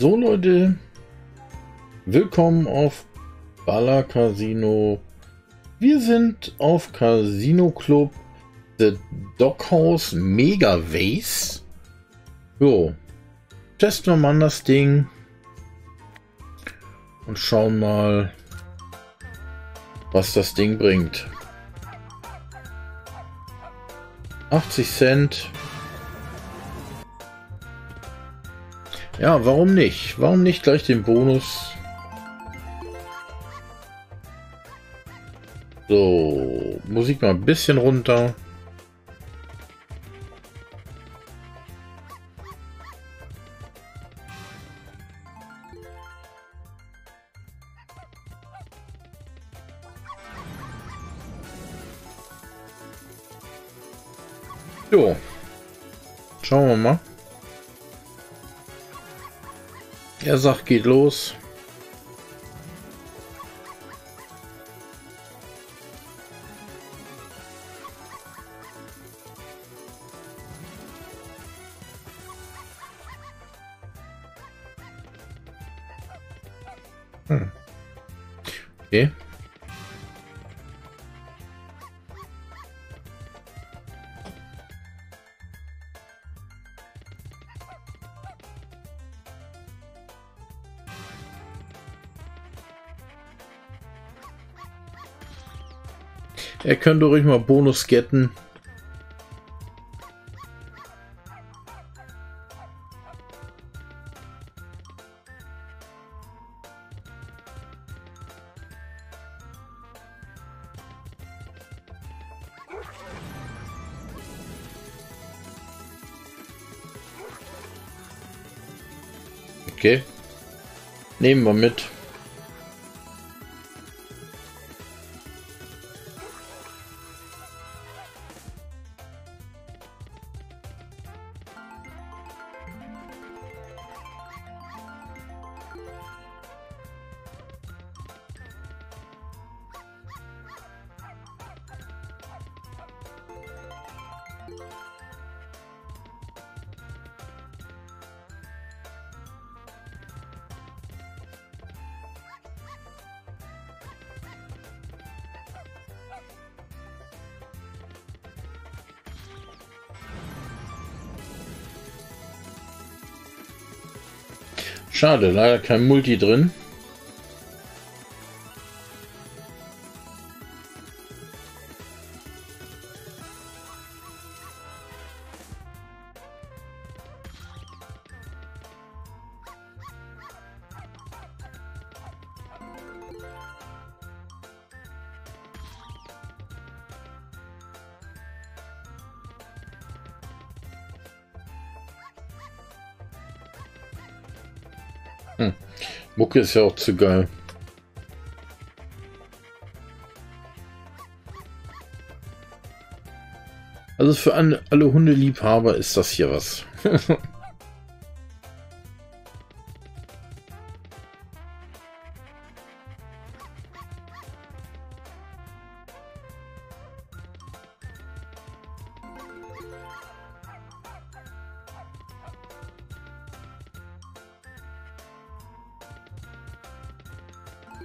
So Leute, willkommen auf Bala Casino. Wir sind auf Casino Club The Doghouse Mega Vase. Jo, testen wir mal das Ding und schauen mal, was das Ding bringt. 80 Cent. Ja, warum nicht? Warum nicht gleich den Bonus? So, Musik mal ein bisschen runter. Jo. Schauen wir mal. Er sagt, geht los. Hm. Okay. Er könnte ruhig mal Bonus getten. Okay. Nehmen wir mit. Schade, leider kein Multi drin. Mucke ist ja auch zu geil. Also für alle, alle Hundeliebhaber ist das hier was.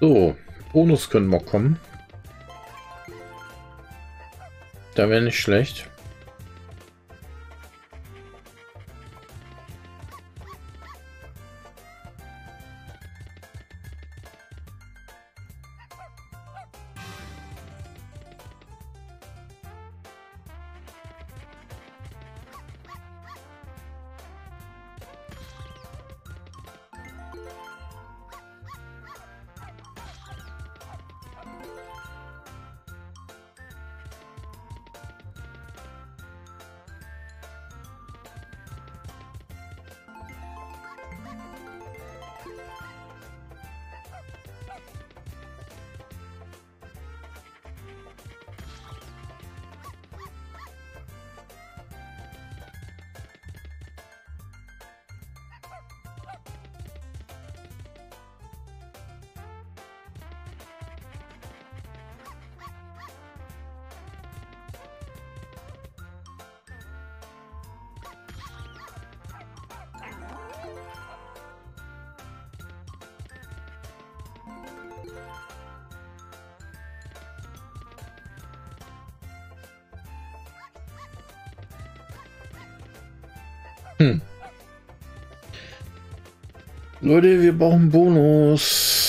So, Bonus können wir kommen. Da wäre nicht schlecht. Hm. Leute, wir brauchen Bonus.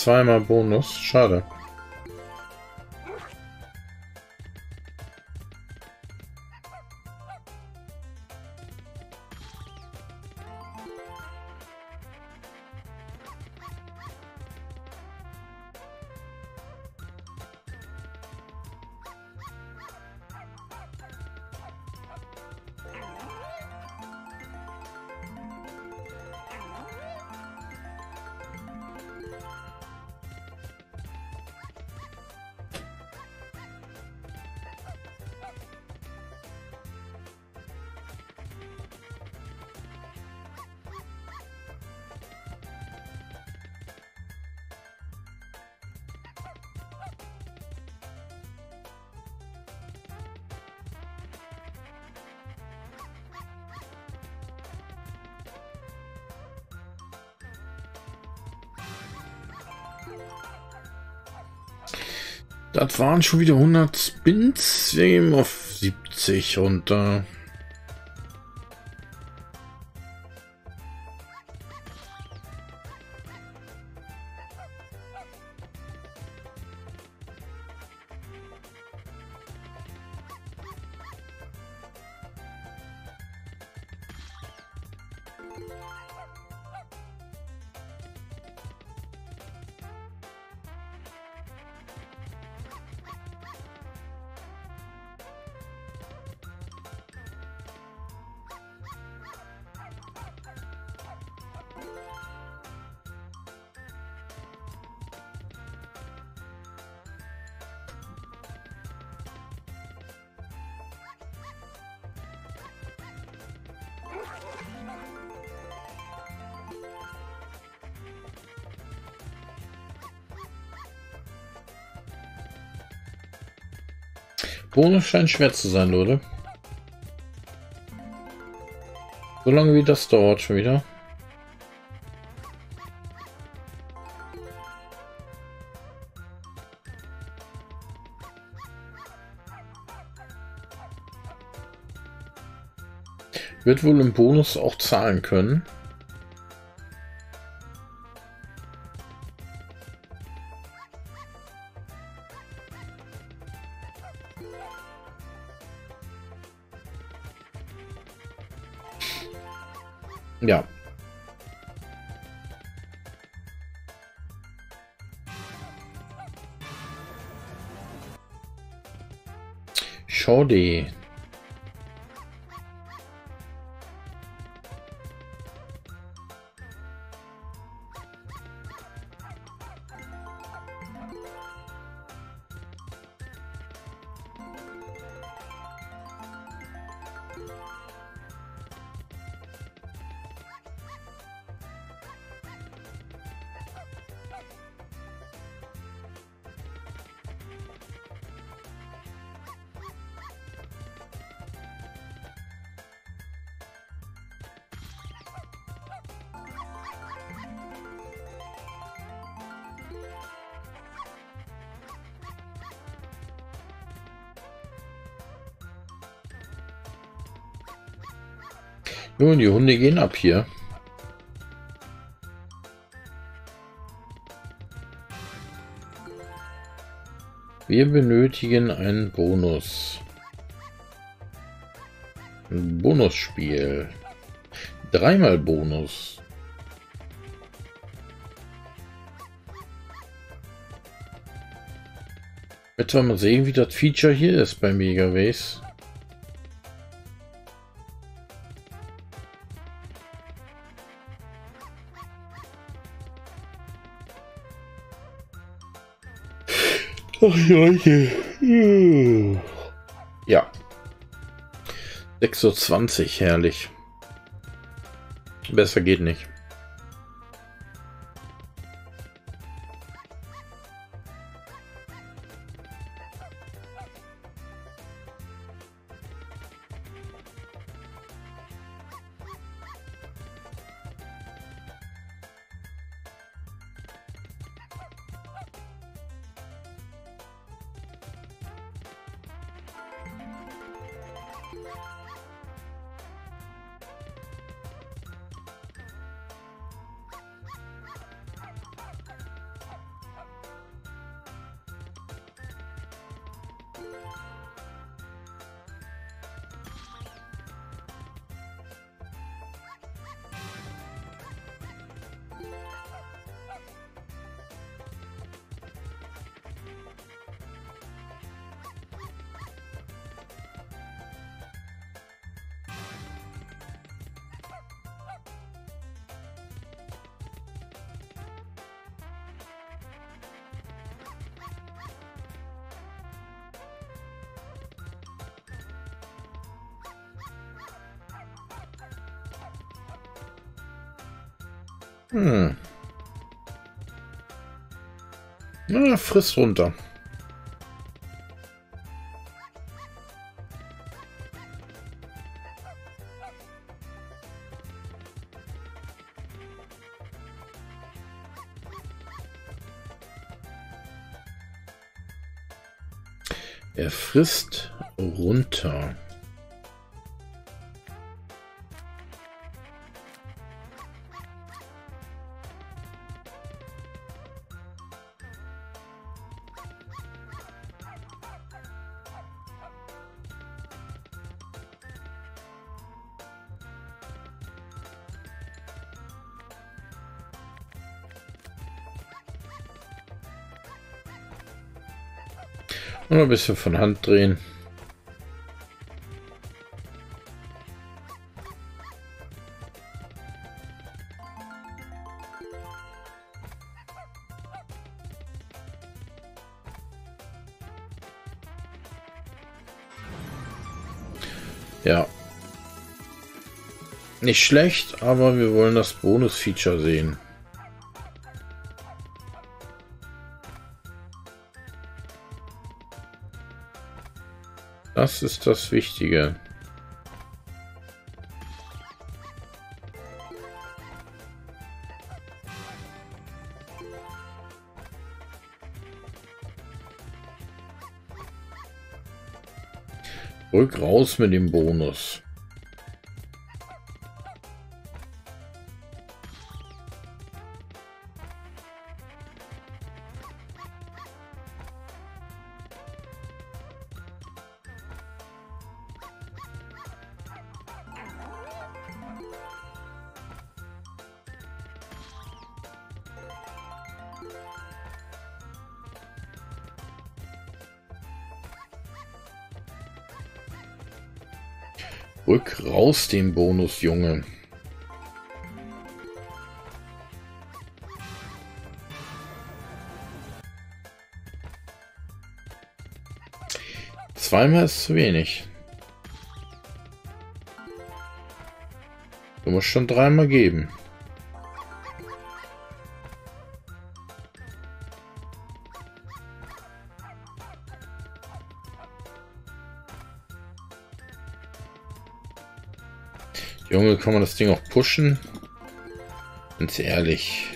Zweimal Bonus. Schade. Das waren schon wieder 100 Spins. Wir gehen auf 70 und Bonus scheint schwer zu sein, Leute. So lange wie das dauert schon wieder. Wird wohl im Bonus auch zahlen können. Schade. Nun, die Hunde gehen ab hier. Wir benötigen einen Bonus. Ein Bonusspiel. Dreimal Bonus. Jetzt mal sehen, wie das Feature hier ist bei Megaways. Ach, Leute. Ja. 6.20 Uhr, herrlich. Besser geht nicht. Hm. Na, friss runter. Er frisst runter. Und ein bisschen von Hand drehen. Ja. Nicht schlecht, aber wir wollen das Bonus-Feature sehen. Das ist das Wichtige. Rück raus mit dem Bonus. Raus den Bonus, Junge. Zweimal ist zu wenig. Du musst schon dreimal geben. Junge, kann man das Ding auch pushen? Ganz ehrlich.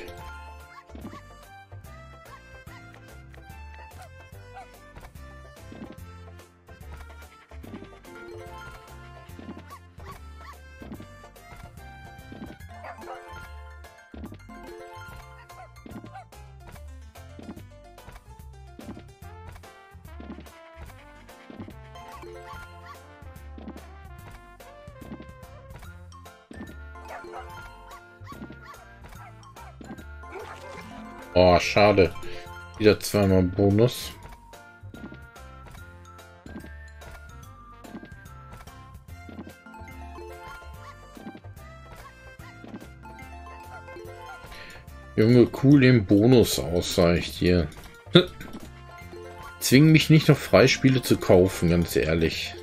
Schade. Wieder zweimal Bonus. Junge, cool den Bonus aus, sag ich dir. Zwing mich nicht noch Freispiele zu kaufen, ganz ehrlich.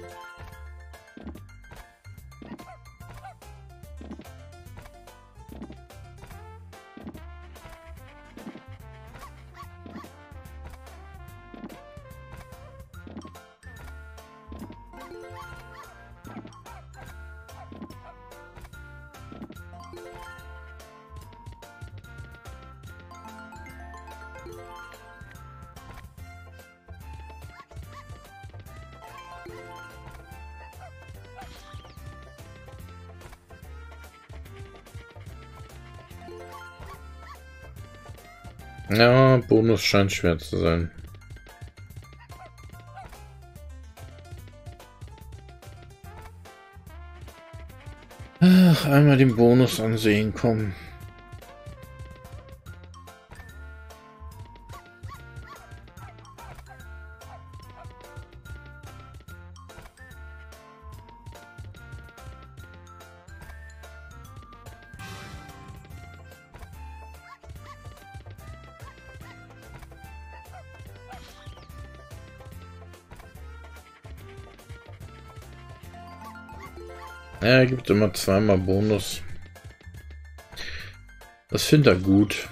Bonus scheint schwer zu sein. Ach, einmal den Bonus ansehen kommen. Er gibt immer zweimal Bonus. Das finde er gut.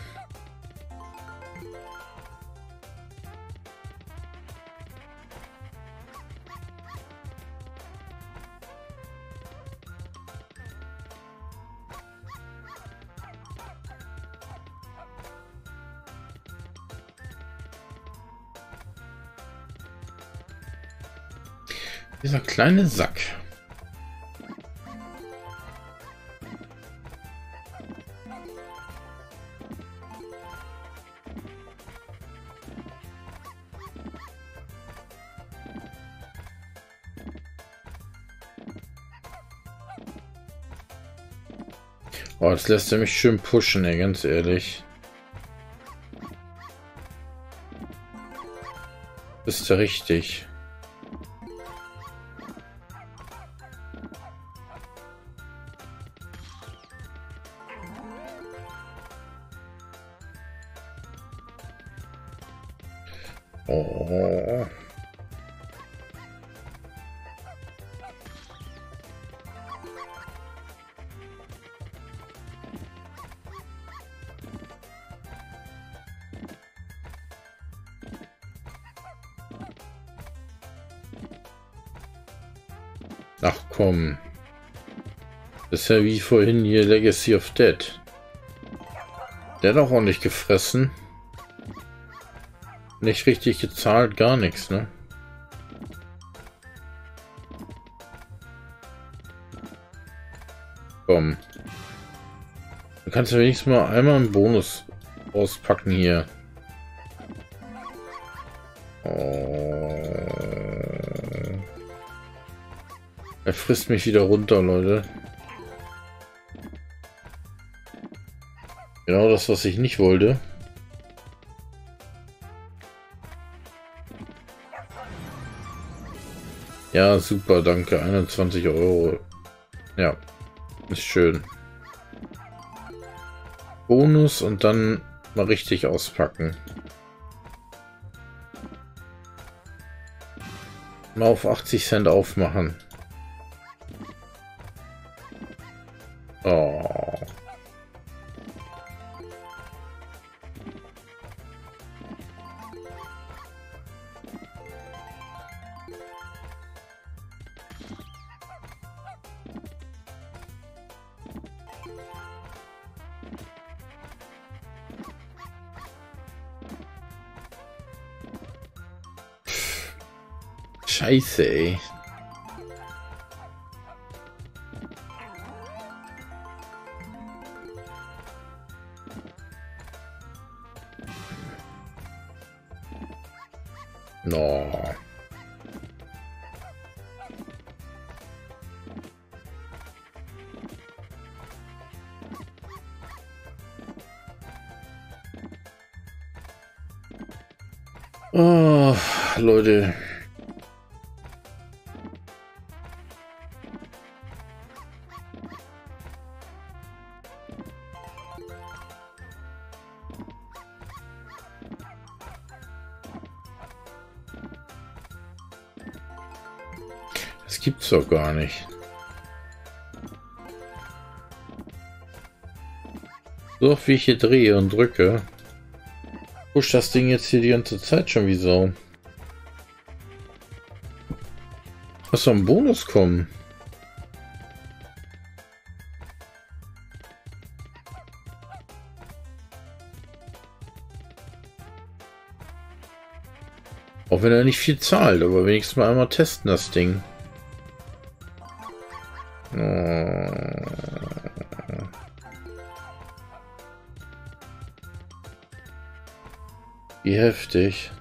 Dieser kleine Sack. Das lässt er mich schön pushen, ey, ganz ehrlich. Ist ja richtig. Ach komm. Das ist ja wie vorhin hier Legacy of Dead. Der hat auch ordentlich gefressen. Nicht richtig gezahlt, gar nichts, ne? Komm. Du kannst ja wenigstens mal einmal einen Bonus auspacken hier. Er frisst mich wieder runter, Leute. Genau das, was ich nicht wollte. Ja, super, danke. 21 Euro. Ja, ist schön. Bonus und dann mal richtig auspacken. Mal auf 80 Cent aufmachen. Oh. Scheiße, Leute. Das gibt's doch gar nicht. So wie ich hier drehe und drücke, pusht das Ding jetzt hier die ganze Zeit schon wie so. Was soll ein Bonus kommen? Auch wenn er nicht viel zahlt, aber wenigstens mal einmal testen das Ding. Wie heftig.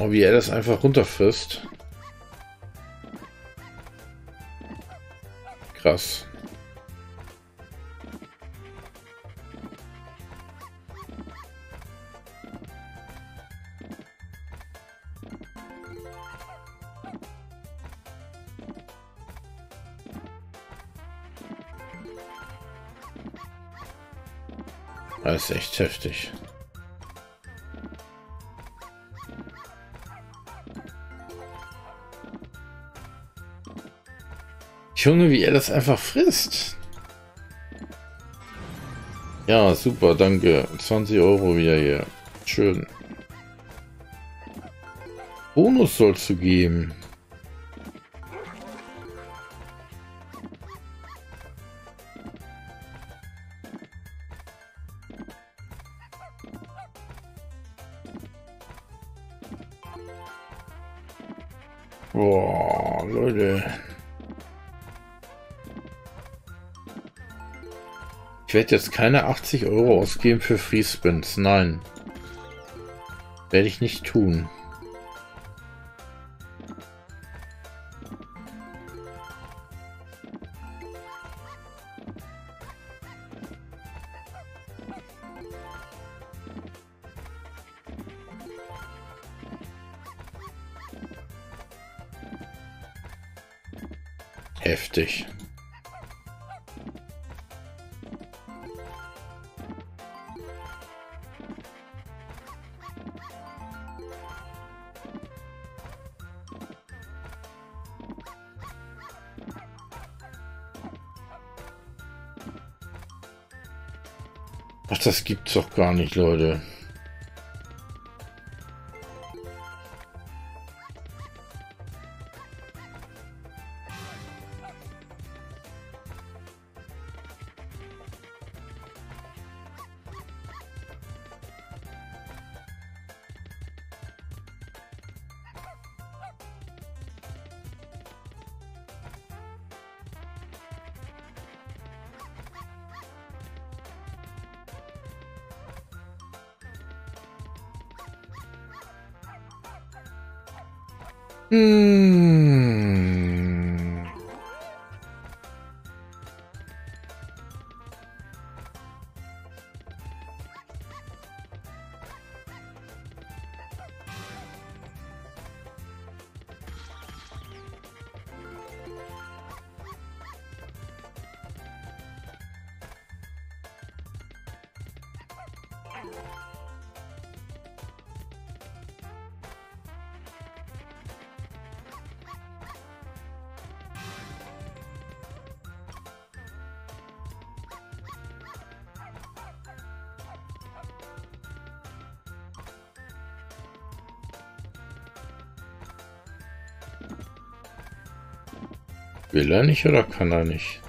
Oh, wie er das einfach runterfrisst. Krass. Das ist echt heftig. Junge, wie er das einfach frisst. Ja, super, danke. 20 Euro wieder hier. Schön. Bonus sollst du geben. Ich werde jetzt keine 80 Euro ausgeben für Free Spins. Nein. Werde ich nicht tun. Heftig. Ach, das gibt's doch gar nicht, Leute. Hm. Will er nicht oder kann er nicht?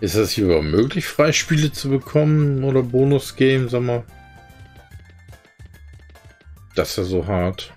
Ist das hier überhaupt möglich, Freispiele zu bekommen oder Bonus-Game, sag mal? Das ist ja so hart.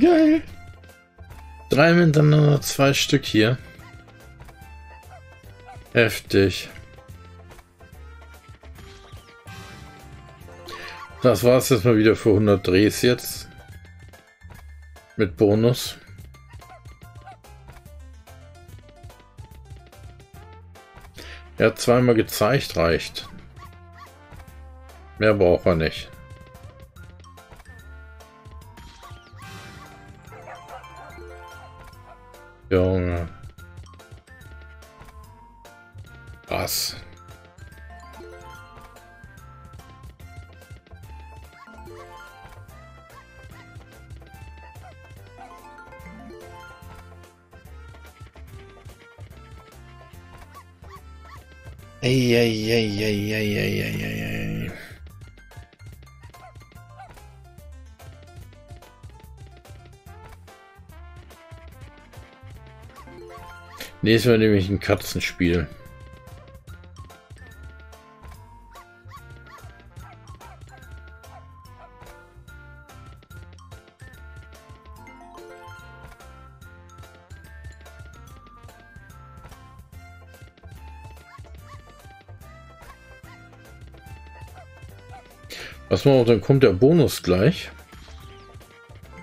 Geil. Drei miteinander, zwei Stück hier. Heftig. Das war's jetzt mal wieder für 100 Drehs jetzt. Mit Bonus. Er hat zweimal gezeigt, reicht. Mehr braucht er nicht. Junge. Was? Eieieiei. Ei, ei, ei, Nächstes Mal nämlich ein Katzenspiel. Was mal, dann kommt der Bonus gleich.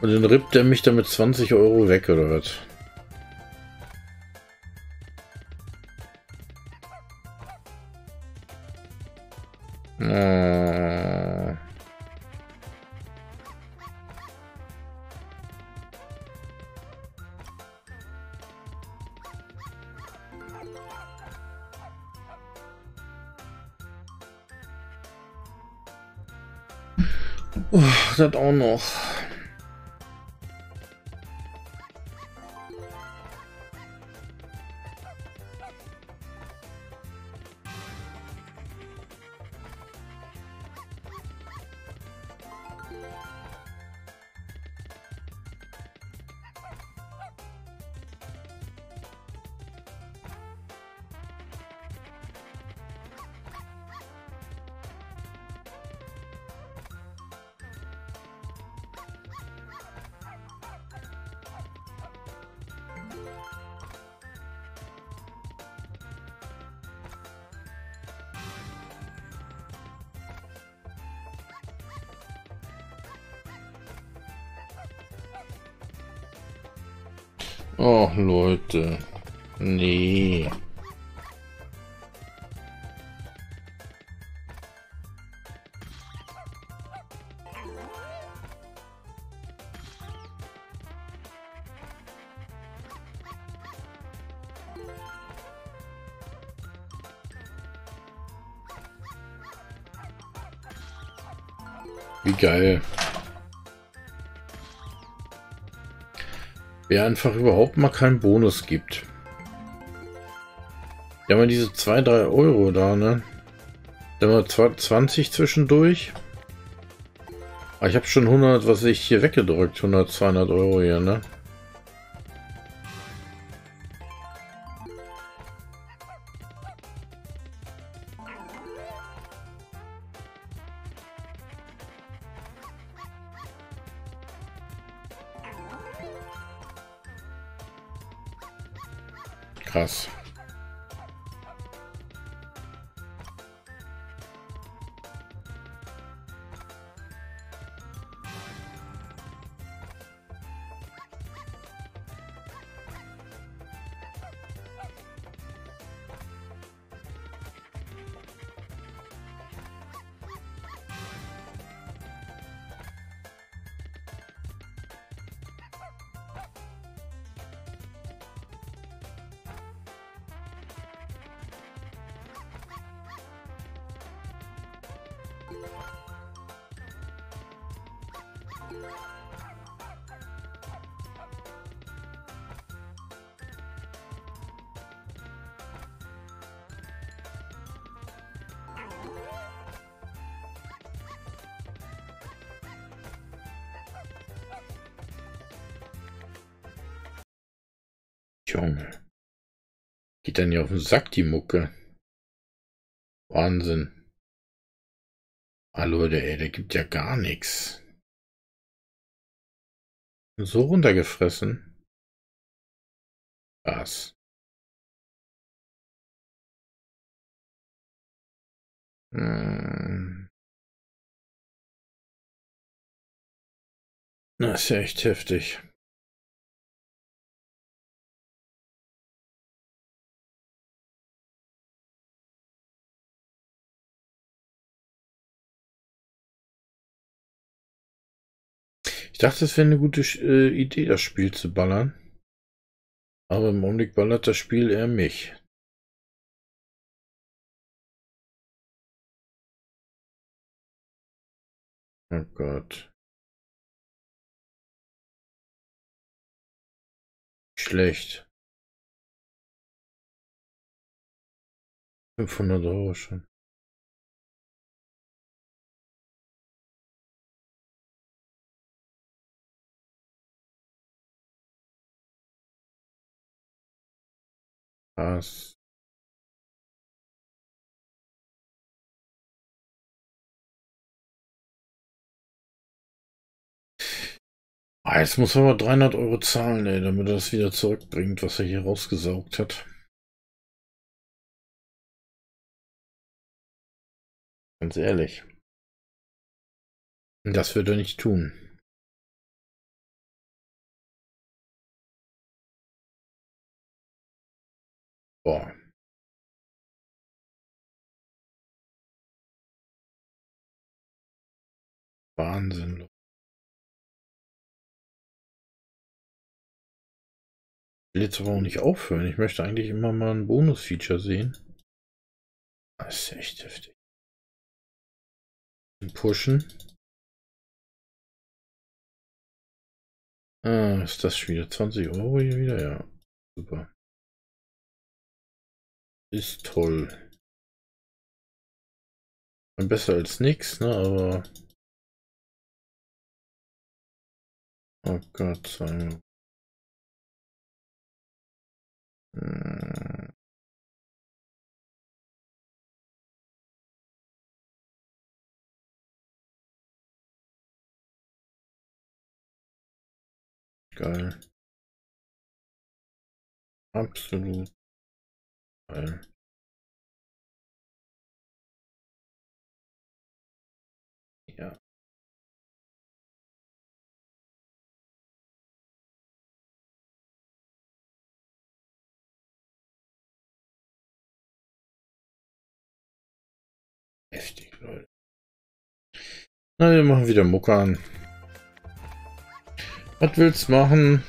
Und dann rippt er mich damit 20 Euro weg, oder was? health. Oh, Leute. Nee. Wie geil. Wer einfach überhaupt mal keinen Bonus gibt. Ja, mal diese 2, 3 Euro da, ne? Dann mal 20 zwischendurch. Ah, ich habe schon 100, was ich hier weggedrückt. 100, 200 Euro hier, ne? Krass. Junge. Geht dann ja auf den Sack, die Mucke. Wahnsinn. Hallo, der, ey, der gibt ja gar nichts. So runtergefressen. Was? Hm. Das ist ja echt heftig. Ich dachte, es wäre eine gute äh, Idee, das Spiel zu ballern. Aber im Augenblick ballert das Spiel eher mich. Oh Gott. Schlecht. 500 Euro schon. Was? Ah, jetzt muss er aber 300 Euro zahlen, ey, damit er das wieder zurückbringt, was er hier rausgesaugt hat. Ganz ehrlich. Das wird er nicht tun. Boah. Wahnsinn. Ich will jetzt aber auch nicht aufhören. Ich möchte eigentlich immer mal ein Bonus-Feature sehen. Das ist echt heftig. Pushen. Ah, ist das schon wieder 20 Euro hier wieder? Ja, super. Ist toll. Besser als nichts, ne, aber... Oh Gott sei Dank. Hm. Geil. Absolut. Geil. Ja. Heftig, Leute. Na, wir machen wieder Mucke an. Was willst du machen?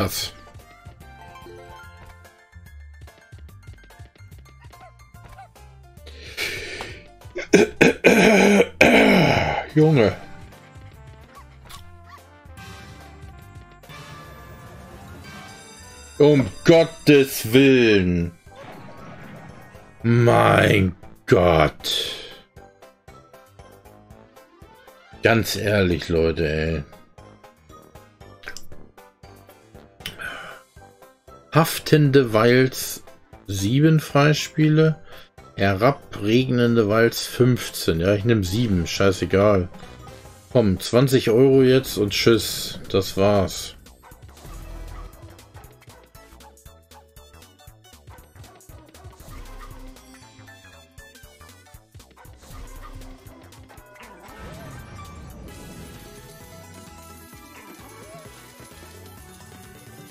Krass. Junge. Um Gottes Willen. Mein Gott. Ganz ehrlich, Leute, ey. Haftende Weils 7 Freispiele. Herabregnende Walz 15. Ja, ich nehme 7. Scheißegal. Komm, 20 Euro jetzt und tschüss. Das war's.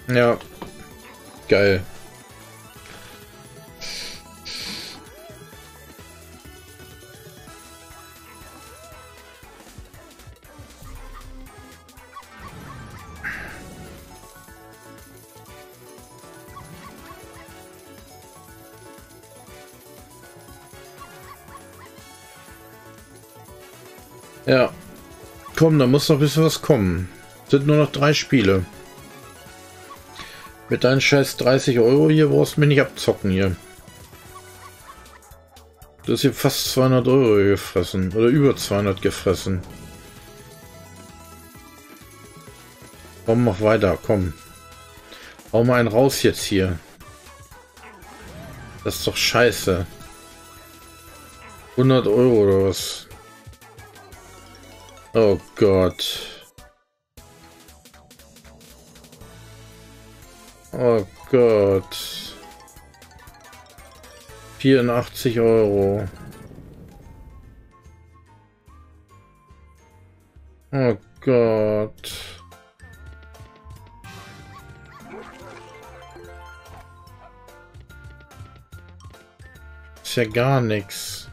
Ja, Geil. Ja. Komm, da muss noch ein bisschen was kommen. Sind nur noch drei Spiele. Mit deinen scheiß 30 Euro hier brauchst du mich nicht abzocken hier. Du hast hier fast 200 Euro gefressen. Oder über 200 gefressen. Komm, mach weiter, komm. Hau mal einen raus jetzt hier. Das ist doch scheiße. 100 Euro oder was? Oh Gott. Oh Gott. 84 Euro. Oh Gott. Ist ja gar nichts.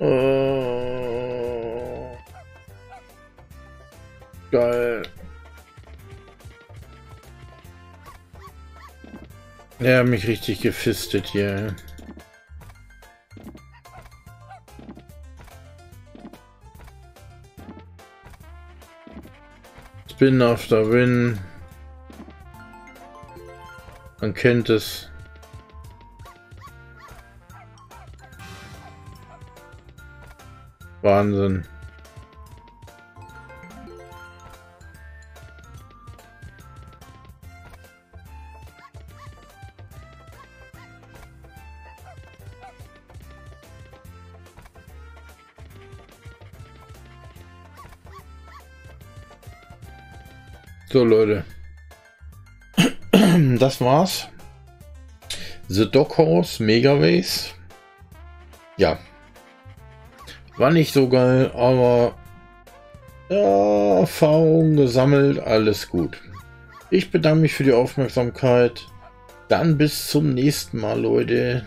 Oh. Geil. Er hat mich richtig gefistet hier. Spin after Win. Man kennt es. Wahnsinn. So, Leute. Das war's. The Doghouse Megaways. Ja. War nicht so geil, aber ja, Erfahrung gesammelt, alles gut. Ich bedanke mich für die Aufmerksamkeit. Dann bis zum nächsten Mal, Leute.